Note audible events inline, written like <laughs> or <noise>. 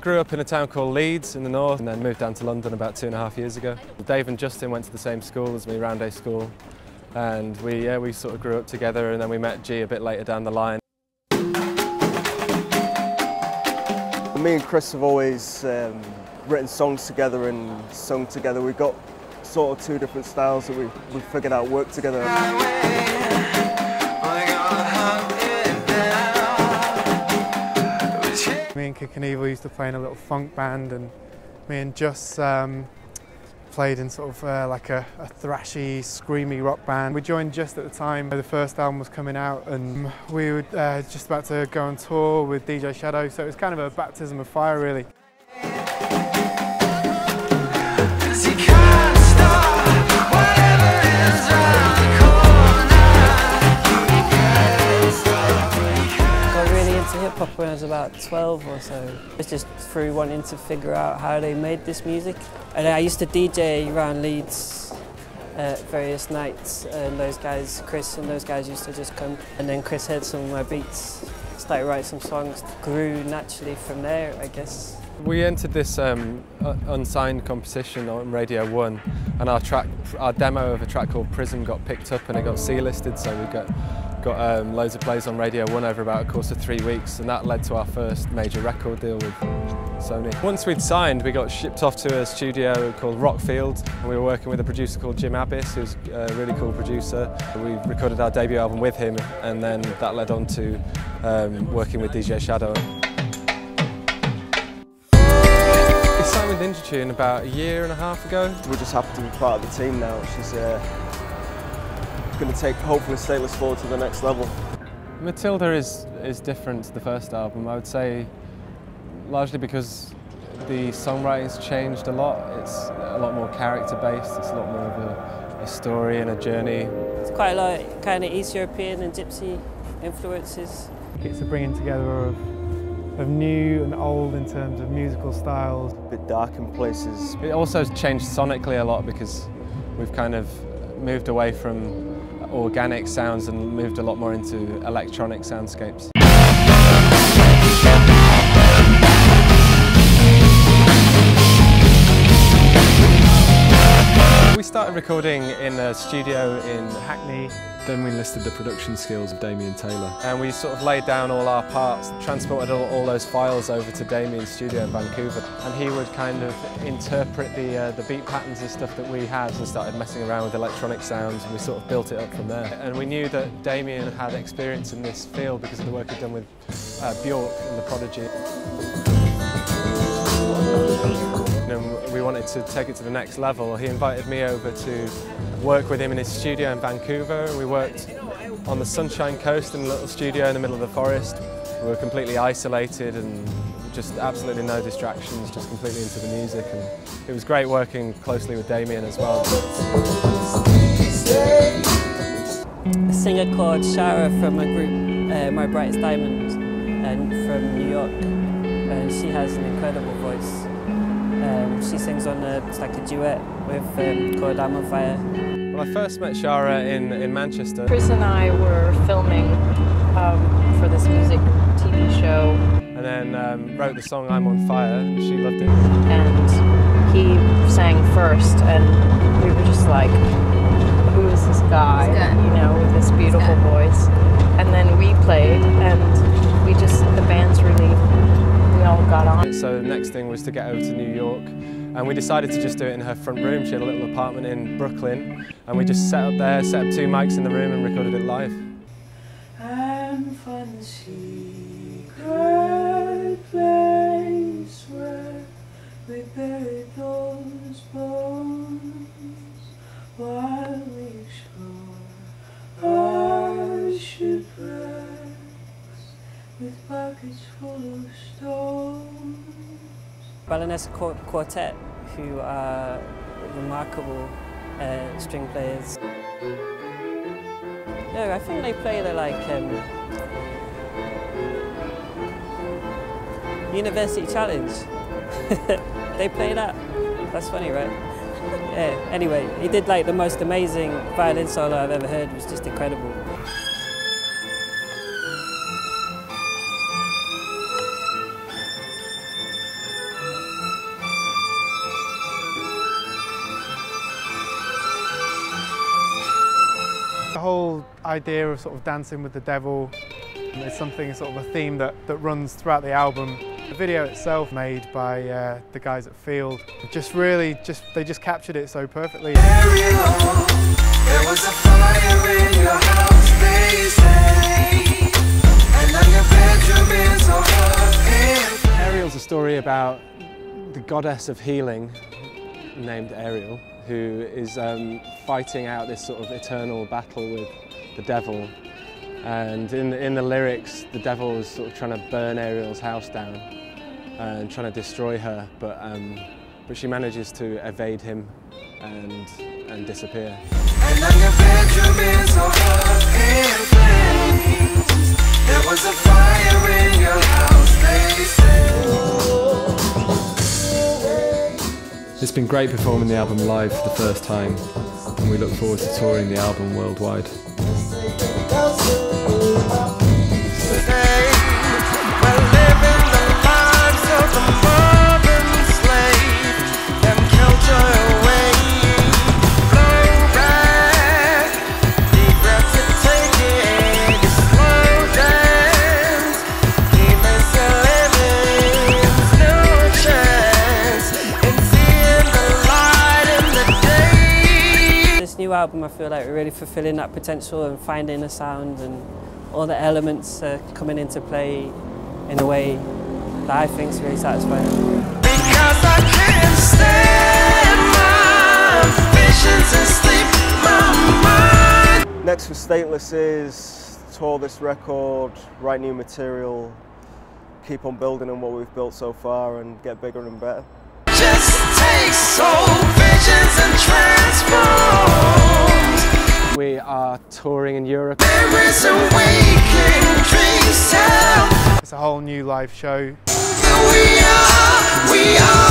grew up in a town called Leeds in the north and then moved down to London about two and a half years ago. Dave and Justin went to the same school as me, Roundhay School, and we, yeah, we sort of grew up together and then we met G a bit later down the line. Me and Chris have always um, written songs together and sung together. We've got sort of two different styles that we, we figured out work together. And Evil used to play in a little funk band and me and Just um, played in sort of uh, like a, a, thrashy, screamy rock band. We joined just at the time the first album was coming out and we were uh, just about to go on tour with DJ Shadow so it was kind of a baptism of fire really. Hip hop when I was about 12 or so. It's just through wanting to figure out how they made this music. And I used to DJ around Leeds at various nights and those guys, Chris and those guys used to just come. And then Chris heard some of my beats, started writing some songs, grew naturally from there, I guess. We entered this um, unsigned competition on Radio 1 and our track, our demo of a track called Prism got picked up and it got C-listed so we got got um, loads of plays on Radio 1 over about a course of three weeks and that led to our first major record deal with Sony. Once we'd signed we got shipped off to a studio called Rockfield and we were working with a producer called Jim Abbiss who's a really cool producer. We recorded our debut album with him and then that led on to um, working with DJ Shadow. We signed with Ninja Tune about a year and a half ago. We're just happy to be part of the team now, which is uh, going to take hopefully Stateless forward to the next level. Matilda is, is different to the first album, I would say largely because the songwriting's changed a lot. It's a lot more character based, it's a lot more of a, a story and a journey. It's quite a lot kind of East European and gypsy influences. It's a bringing together of, of new and old in terms of musical styles. A bit dark in places. It also has changed sonically a lot because we've kind of moved away from organic sounds and moved a lot more into electronic soundscapes. We started recording in a studio in Hackney. Then we enlisted the production skills of Damien Taylor. And we sort of laid down all our parts, transported all, all those files over to Damien's studio in Vancouver. And he would kind of interpret the, uh, the beat patterns and stuff that we had and started messing around with electronic sounds and we sort of built it up from there. And we knew that Damien had experience in this field because of the work he'd done with uh, Bjork and The Prodigy we wanted to take it to the next level. He invited me over to work with him in his studio in Vancouver. We worked on the Sunshine Coast in a little studio in the middle of the forest. We were completely isolated and just absolutely no distractions, just completely into the music. And it was great working closely with Damien as well. A singer called Shara from a group, uh, My Brightest Diamond, and from New York. And she has an incredible voice. Um, she sings on a, it's like a duet with um, called I'm on Fire. Well, I first met Shara in, in Manchester. Chris and I were filming um, for this music TV show. And then um, wrote the song I'm on Fire and she loved it. And he sang first and we were just like, who is this guy, you know, with this beautiful voice. And then we played and we just, the band's really all got on. So the next thing was to get over to New York and we decided to just do it in her front room. She had a little apartment in Brooklyn and we just set up there, set up two mics in the room and recorded it live. And the secret place where we buried those bones while we our shipwrecks with pockets full of Balanescu Quartet, who are remarkable uh, string players. Yeah, I think they play the like um, University Challenge. <laughs> they play that. That's funny, right? Yeah. Anyway, he did like the most amazing violin solo I've ever heard. It was just incredible. The whole idea of sort of dancing with the devil is something, sort of a theme that, that runs throughout the album. The video itself made by uh, the guys at Field, just really, just they just captured it so perfectly. Ariel There was a fire in your house face to be a soft game. Ariel's a story about the goddess of healing named Ariel who is um, fighting out this sort of eternal battle with the devil. And in the, in the lyrics the devil is sort of trying to burn Ariel's house down and trying to destroy her but um, but she manages to evade him and and disappear. And It's been great performing the album live for the first time, and we look forward to touring the album worldwide. Album I feel like we're really fulfilling that potential and finding a sound and all the elements are coming into play in a way that I think is really satisfying. Because I can't stand my visions and sleep my mind. Next for Stateless is tour this record, write new material, keep on building on what we've built so far and get bigger and better. Just take soul visions and transform we are touring in Europe. It's a whole new live show. We are, we are